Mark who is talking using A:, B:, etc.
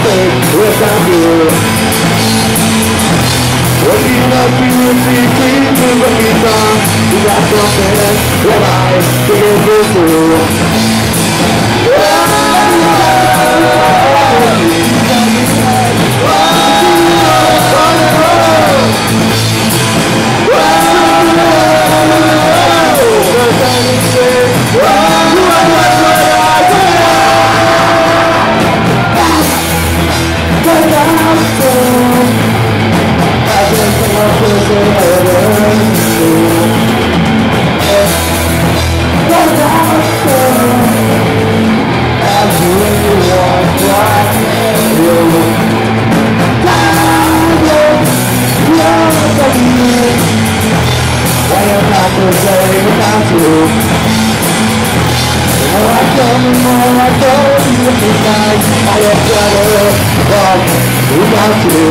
A: What a thing without you. When you love me with me, please do what you got something that I can't do through you? The I come, the more I go, you look inside, I you.